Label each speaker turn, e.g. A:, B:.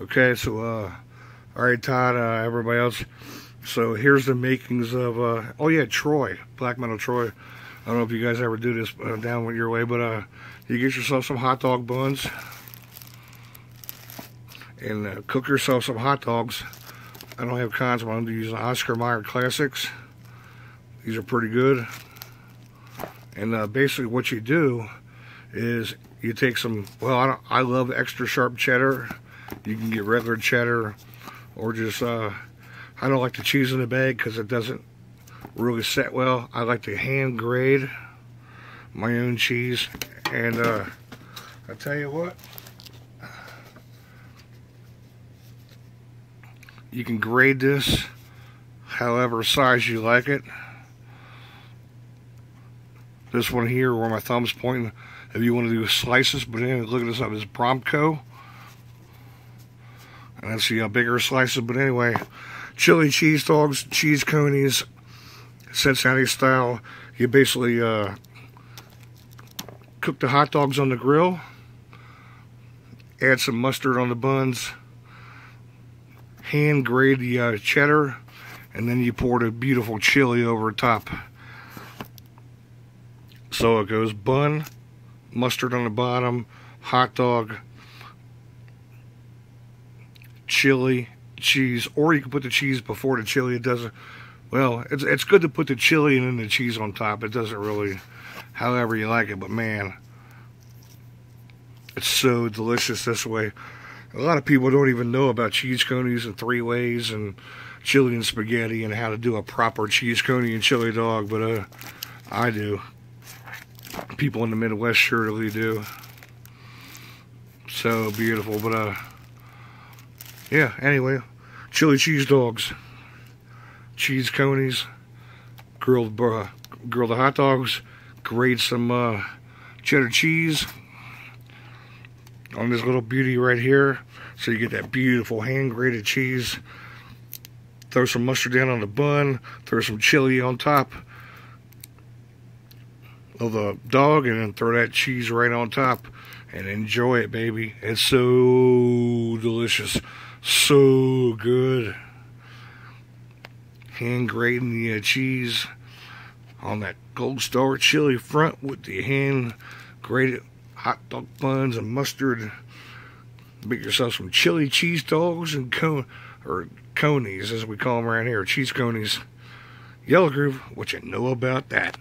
A: Okay, so, uh, all right, Todd, uh, everybody else. So here's the makings of, uh, oh yeah, Troy, Black Metal Troy. I don't know if you guys ever do this uh, down your way, but uh, you get yourself some hot dog buns and uh, cook yourself some hot dogs. I don't have Kahn's, but I'm using Oscar Mayer Classics. These are pretty good. And uh, basically what you do is you take some, well, I, I love extra sharp cheddar. You can get regular cheddar or just, uh, I don't like the cheese in the bag because it doesn't really set well. I like to hand grade my own cheese. And uh, I tell you what, you can grade this however size you like it. This one here where my thumb's pointing, if you want to do slices, but anyway, look at this up, it's Bromco. That's the uh, bigger slices, but anyway, chili cheese dogs, cheese conies, Cincinnati style. You basically uh, cook the hot dogs on the grill, add some mustard on the buns, hand grate the uh, cheddar, and then you pour the beautiful chili over top. So it goes bun, mustard on the bottom, hot dog, chili, cheese, or you can put the cheese before the chili. It doesn't, well, it's, it's good to put the chili and then the cheese on top. It doesn't really, however you like it, but man, it's so delicious this way. A lot of people don't even know about cheese conies and three ways and chili and spaghetti and how to do a proper cheese coney and chili dog, but uh, I do. People in the Midwest surely do. So beautiful, but uh, yeah, anyway, chili cheese dogs, cheese conies, grilled uh, grilled hot dogs, grate some uh, cheddar cheese on this little beauty right here. So you get that beautiful hand grated cheese. Throw some mustard down on the bun, throw some chili on top of the dog, and then throw that cheese right on top and enjoy it, baby. It's so delicious so good. Hand grating the uh, cheese on that Gold Star chili front with the hand grated hot dog buns and mustard. Make yourself some chili cheese dogs and cone or conies as we call them around here, cheese conies. Yellow Groove, what you know about that?